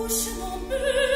couche mon but